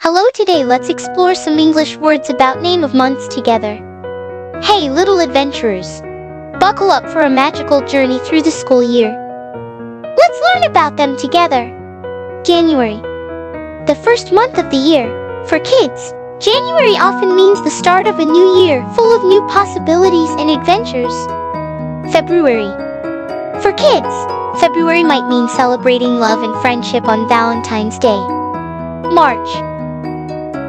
Hello today let's explore some English words about name of months together. Hey little adventurers. Buckle up for a magical journey through the school year. Let's learn about them together. January. The first month of the year. For kids, January often means the start of a new year full of new possibilities and adventures. February. For kids, February might mean celebrating love and friendship on Valentine's Day. March.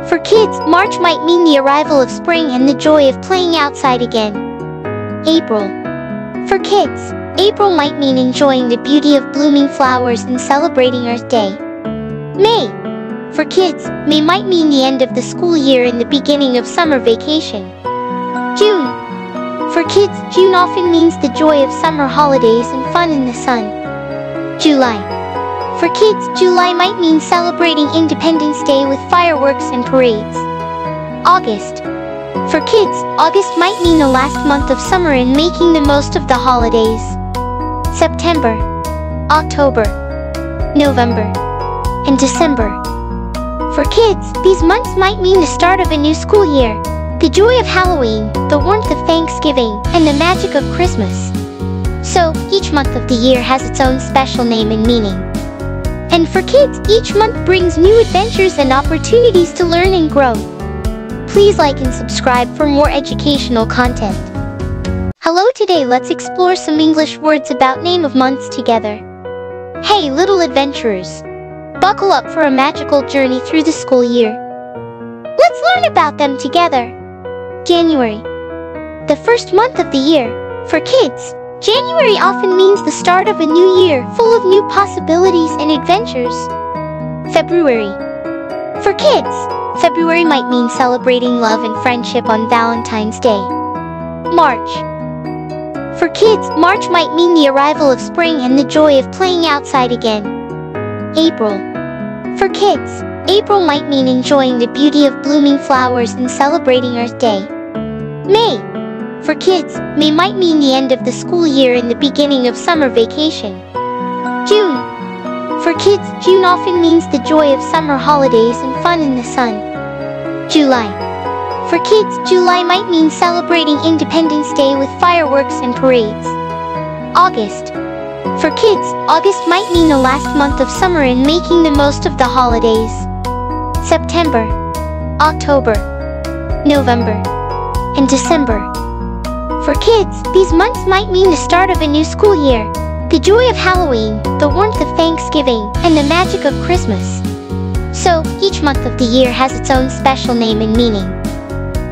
For kids, March might mean the arrival of spring and the joy of playing outside again. April. For kids, April might mean enjoying the beauty of blooming flowers and celebrating Earth Day. May. For kids, May might mean the end of the school year and the beginning of summer vacation. June. For kids, June often means the joy of summer holidays and fun in the sun. July. For kids, July might mean celebrating Independence Day with fireworks and parades. August. For kids, August might mean the last month of summer and making the most of the holidays. September. October. November. And December. For kids, these months might mean the start of a new school year the joy of Halloween, the warmth of Thanksgiving, and the magic of Christmas. So, each month of the year has its own special name and meaning. And for kids, each month brings new adventures and opportunities to learn and grow. Please like and subscribe for more educational content. Hello today let's explore some English words about name of months together. Hey little adventurers! Buckle up for a magical journey through the school year. Let's learn about them together. January. The first month of the year. For kids, January often means the start of a new year full of new possibilities and adventures. February. For kids, February might mean celebrating love and friendship on Valentine's Day. March. For kids, March might mean the arrival of spring and the joy of playing outside again. April. For kids, April might mean enjoying the beauty of blooming flowers and celebrating Earth Day. May. For kids, May might mean the end of the school year and the beginning of summer vacation. June. For kids, June often means the joy of summer holidays and fun in the sun. July. For kids, July might mean celebrating Independence Day with fireworks and parades. August. For kids, August might mean the last month of summer and making the most of the holidays. September, October, November, and December. For kids, these months might mean the start of a new school year, the joy of Halloween, the warmth of Thanksgiving, and the magic of Christmas. So, each month of the year has its own special name and meaning.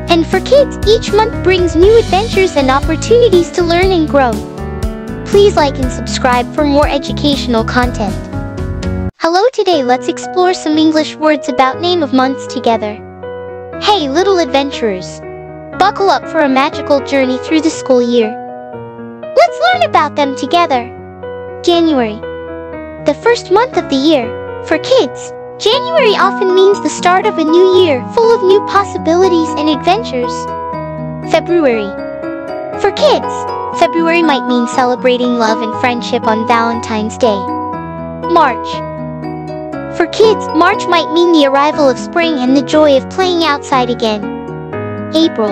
And for kids, each month brings new adventures and opportunities to learn and grow. Please like and subscribe for more educational content. Hello today let's explore some English words about name of months together. Hey little adventurers! Buckle up for a magical journey through the school year. Let's learn about them together. January. The first month of the year. For kids, January often means the start of a new year full of new possibilities and adventures. February. For kids, February might mean celebrating love and friendship on Valentine's Day. March. For kids, March might mean the arrival of spring and the joy of playing outside again. April.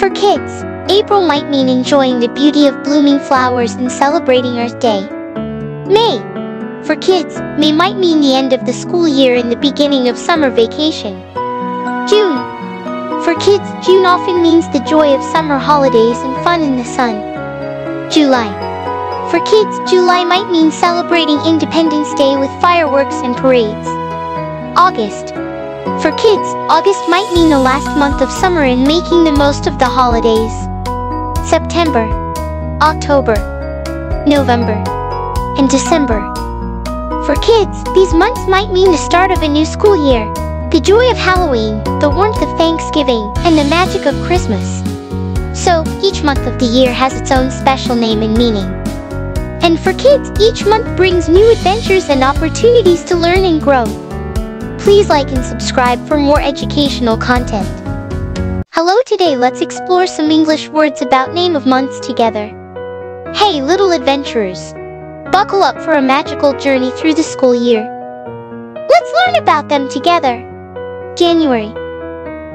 For kids, April might mean enjoying the beauty of blooming flowers and celebrating Earth Day. May. For kids, May might mean the end of the school year and the beginning of summer vacation. June. For kids, June often means the joy of summer holidays and fun in the sun. July. For kids, July might mean celebrating Independence Day with fireworks and parades. August. For kids, August might mean the last month of summer and making the most of the holidays. September. October. November. And December. For kids, these months might mean the start of a new school year, the joy of Halloween, the warmth of Thanksgiving, and the magic of Christmas. So, each month of the year has its own special name and meaning. And for kids, each month brings new adventures and opportunities to learn and grow. Please like and subscribe for more educational content. Hello today let's explore some English words about name of months together. Hey little adventurers! Buckle up for a magical journey through the school year. Let's learn about them together. January.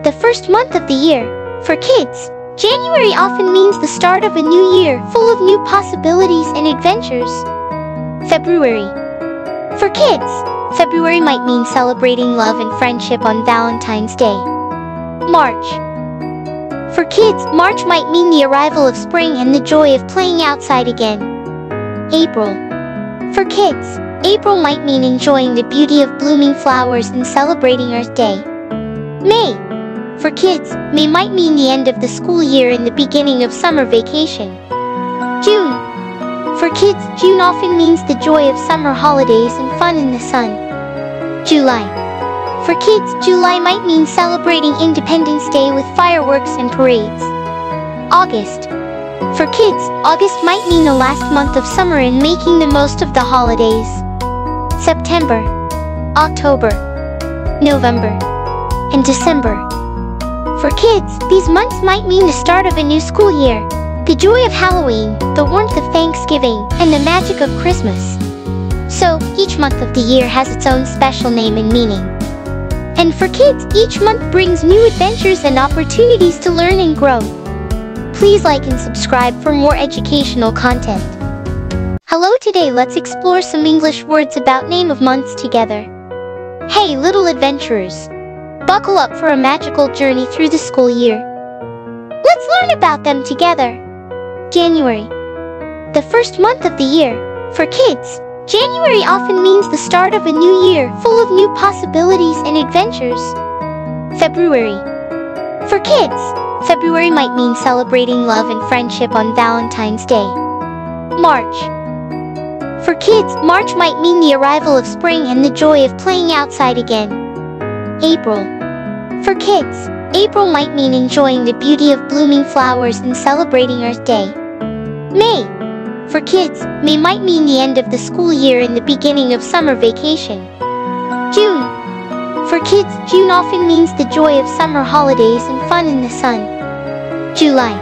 The first month of the year. For kids, January often means the start of a new year full of new possibilities and adventures. February. For kids, February might mean celebrating love and friendship on Valentine's Day. March. For kids, March might mean the arrival of spring and the joy of playing outside again. April. For kids, April might mean enjoying the beauty of blooming flowers and celebrating Earth Day. May. For kids, May might mean the end of the school year and the beginning of summer vacation. June. For kids, June often means the joy of summer holidays and fun in the sun. July. For kids, July might mean celebrating Independence Day with fireworks and parades. August. For kids, August might mean the last month of summer and making the most of the holidays. September, October, November, and December. For kids, these months might mean the start of a new school year, the joy of Halloween, the warmth of Thanksgiving, and the magic of Christmas. So, each month of the year has its own special name and meaning. And for kids, each month brings new adventures and opportunities to learn and grow. Please like and subscribe for more educational content. Hello today let's explore some English words about name of months together. Hey little adventurers! Buckle up for a magical journey through the school year. Let's learn about them together. January. The first month of the year. For kids, January often means the start of a new year full of new possibilities and adventures. February. For kids, February might mean celebrating love and friendship on Valentine's Day. March. For kids, March might mean the arrival of spring and the joy of playing outside again. April. For kids, April might mean enjoying the beauty of blooming flowers and celebrating Earth Day. May. For kids, May might mean the end of the school year and the beginning of summer vacation. June. For kids, June often means the joy of summer holidays and fun in the sun. July.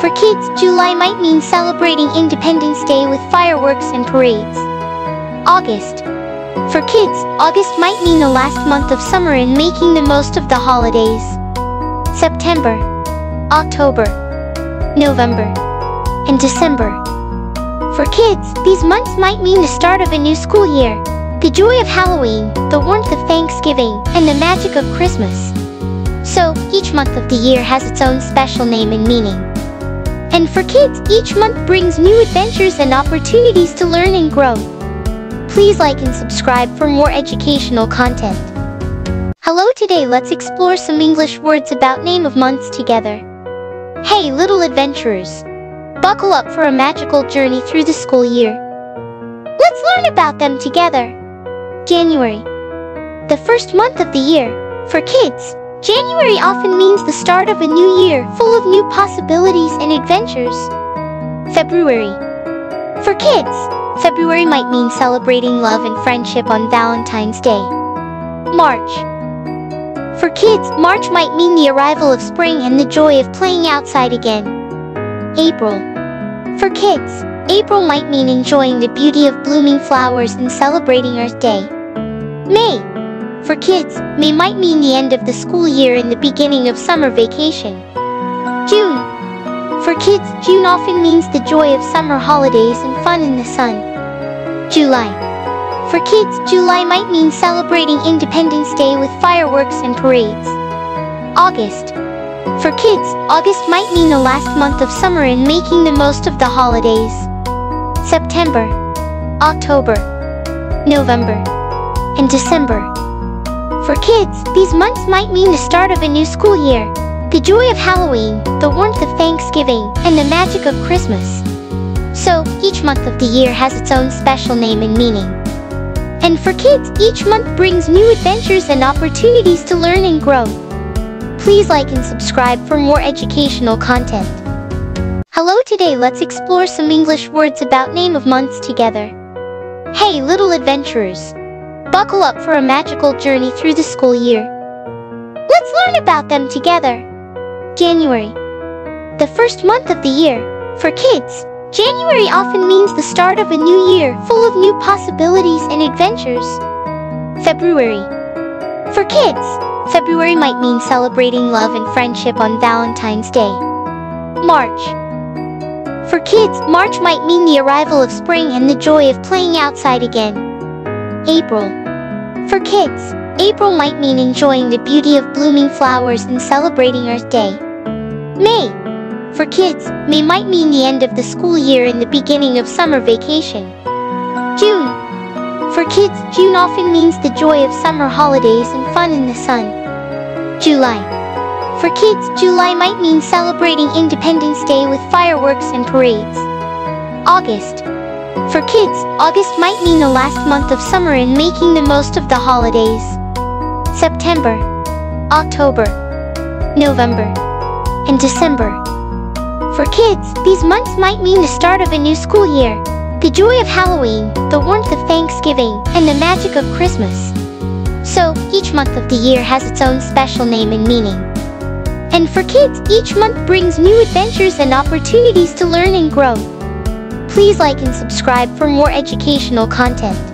For kids, July might mean celebrating Independence Day with fireworks and parades. August. For kids, August might mean the last month of summer and making the most of the holidays. September, October, November, and December. For kids, these months might mean the start of a new school year, the joy of Halloween, the warmth of Thanksgiving, and the magic of Christmas. So, each month of the year has its own special name and meaning. And for kids, each month brings new adventures and opportunities to learn and grow. Please like and subscribe for more educational content. Hello today let's explore some English words about name of months together. Hey little adventurers! Buckle up for a magical journey through the school year. Let's learn about them together. January. The first month of the year. For kids, January often means the start of a new year full of new possibilities and adventures. February. For kids, February might mean celebrating love and friendship on Valentine's Day. March. For kids, March might mean the arrival of spring and the joy of playing outside again. April. For kids, April might mean enjoying the beauty of blooming flowers and celebrating Earth Day. May. For kids, May might mean the end of the school year and the beginning of summer vacation. June. For kids, June often means the joy of summer holidays and fun in the sun. July. For kids, July might mean celebrating Independence Day with fireworks and parades. August. For kids, August might mean the last month of summer and making the most of the holidays. September, October, November, and December. For kids, these months might mean the start of a new school year, the joy of Halloween, the warmth of Thanksgiving, and the magic of Christmas. So, each month of the year has its own special name and meaning. And for kids, each month brings new adventures and opportunities to learn and grow. Please like and subscribe for more educational content. Hello today let's explore some English words about name of months together. Hey little adventurers! Buckle up for a magical journey through the school year. Let's learn about them together. January. The first month of the year. For kids, January often means the start of a new year, full of new possibilities and adventures. February. For kids, February might mean celebrating love and friendship on Valentine's Day. March. For kids, March might mean the arrival of spring and the joy of playing outside again. April. For kids, April might mean enjoying the beauty of blooming flowers and celebrating Earth Day. May. For kids, May might mean the end of the school year and the beginning of summer vacation. June. For kids, June often means the joy of summer holidays and fun in the sun. July. For kids, July might mean celebrating Independence Day with fireworks and parades. August. For kids, August might mean the last month of summer and making the most of the holidays. September, October, November, and December. For kids, these months might mean the start of a new school year, the joy of Halloween, the warmth of Thanksgiving, and the magic of Christmas. So, each month of the year has its own special name and meaning. And for kids, each month brings new adventures and opportunities to learn and grow. Please like and subscribe for more educational content.